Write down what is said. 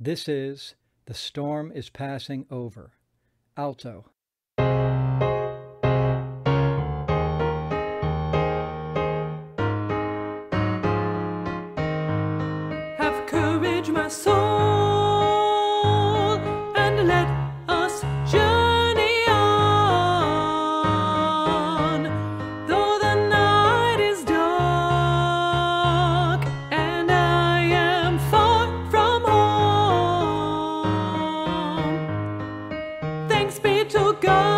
This is The Storm is Passing Over, alto. Have courage, my soul. to go.